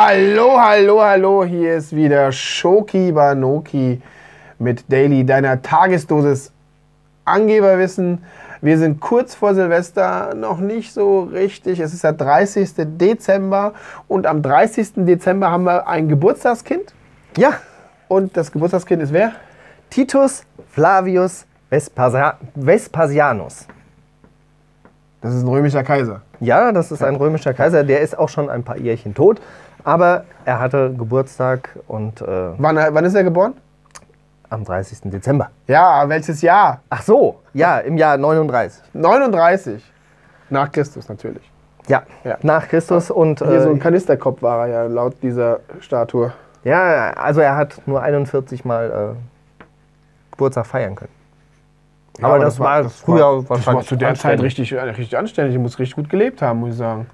Hallo, hallo, hallo, hier ist wieder Shoki Banoki mit Daily, deiner Tagesdosis Angeberwissen. Wir sind kurz vor Silvester, noch nicht so richtig. Es ist der 30. Dezember und am 30. Dezember haben wir ein Geburtstagskind. Ja, Und das Geburtstagskind ist wer? Titus Flavius Vespasia Vespasianus. Das ist ein römischer Kaiser. Ja, das ist ein römischer Kaiser, der ist auch schon ein paar Jährchen tot, aber er hatte Geburtstag und äh, Wann, wann ist er geboren? am 30. Dezember. Ja, welches Jahr? Ach so, ja, im Jahr 39. 39. Nach Christus natürlich. Ja, Ja. nach Christus und Hier so ein äh, Kanisterkopf war er ja laut dieser Statue. ja, also er hat nur 41 Mal äh, Geburtstag feiern können. aber, das, war früher das war wahrscheinlich zu der Zeit richtig, richtig anständig. Ich muss richtig gut gelebt haben, muss ich sagen.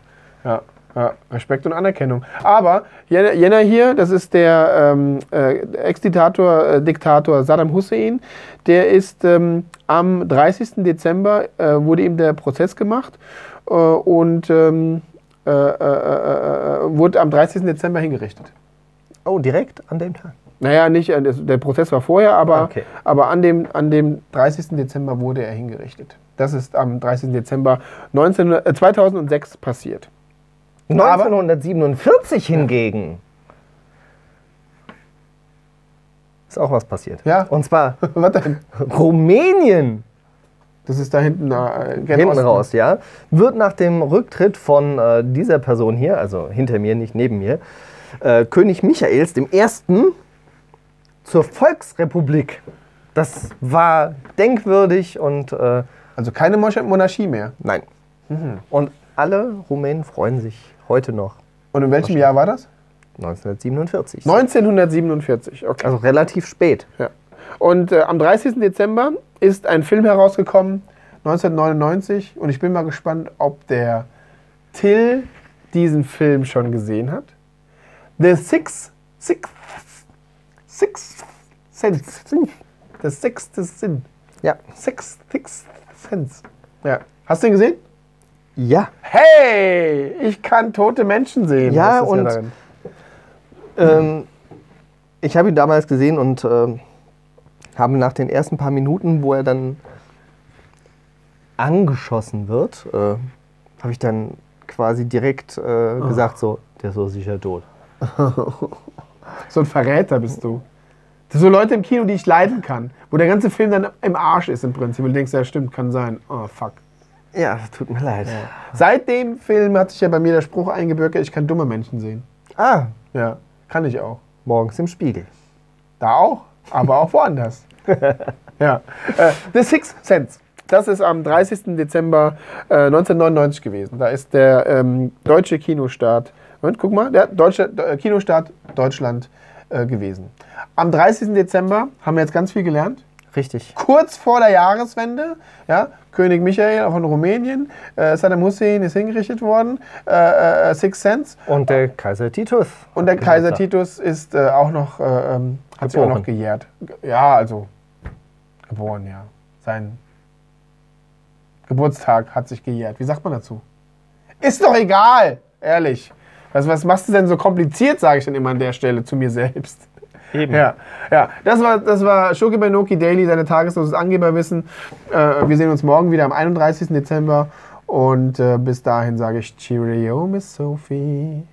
Ja, ja Respekt und Anerkennung. Aber Jenner hier, das ist der ähm, äh, Ex-Diktator äh, Diktator Saddam Hussein. Der ist ähm, am 30. Dezember äh, wurde ihm der Prozess gemacht äh, und ähm, äh, äh, wurde am 30. Dezember hingerichtet. Oh, direkt an dem Tag. Naja, nicht, der Prozess war vorher, aber, Okay. aber an, dem, an dem 30. Dezember wurde er hingerichtet. Das ist am 30. Dezember 19, äh, 2006 passiert. 1947 hingegen ist auch was passiert. Ja. Und zwar Was denn? Rumänien, Das ist da hinten äh, hinten Osten. raus, ja, wird nach dem Rücktritt von äh, dieser Person hier, also hinter mir, nicht neben mir, äh, König Michaels dem Ersten zur Volksrepublik. Das war denkwürdig und äh, Also keine Monarch- Monarchie mehr. nein. Mhm. Und alle Rumänen freuen sich heute noch. Und in welchem Jahr war das? 1947. 1947, okay. Also relativ spät. Ja. Und äh, am 30. Dezember ist ein Film herausgekommen, 1999. Und ich bin mal gespannt, ob der Till diesen Film schon gesehen hat. The Six, Six, Six Sense. Der sechste Sinn. Ja. Six, Six Sense. Ja. Hast du ihn gesehen? Ja. Hey, ich kann tote Menschen sehen. Ja, und- darin. Ähm, ich habe ihn damals gesehen und ähm, habe nach den ersten paar Minuten, wo er dann angeschossen wird, äh, habe ich dann quasi direkt äh, gesagt, so, der ist so sicher tot. So ein Verräter bist du. Das sind so Leute im Kino, die ich leiden kann. Wo der ganze Film dann im Arsch ist im Prinzip. Und du denkst, ja stimmt, kann sein. Oh, fuck. Ja, tut mir leid. Seit dem Film hat sich ja bei mir der Spruch eingebürgert, ich kann dumme Menschen sehen. Ah, Ja, kann ich auch. morgens im Spiegel. Da auch, aber auch woanders. ja. Äh, The Sixth Sense. Das ist am 30. Dezember äh, 1999 gewesen. Da ist der ähm, deutsche Kinostart, Moment, guck mal, der deutsche äh, Kinostart Deutschland äh, gewesen. Am 30. Dezember haben wir jetzt ganz viel gelernt. Richtig. Kurz vor der Jahreswende, ja, König Michael von Rumänien, äh, Saddam Hussein ist hingerichtet worden, äh, äh, Six Sense. Und der Kaiser Titus. Und der Kaiser Geburtstag. Titus ist äh, auch noch, äh, ähm, hat sich auch noch gejährt. Ja, also geboren, ja. Sein Geburtstag hat sich gejährt. Wie sagt man dazu? Ist doch egal, ehrlich. Was, was machst du denn so kompliziert, sage ich dann immer an der Stelle zu mir selbst. Eben. Ja, ja. Das war, das war Shoki bei Noki Daily, seine Tagesloses Angeberwissen. Äh, wir sehen uns morgen wieder am 31. Dezember. Und äh, bis dahin sage ich Cheerio, Miss Sophie.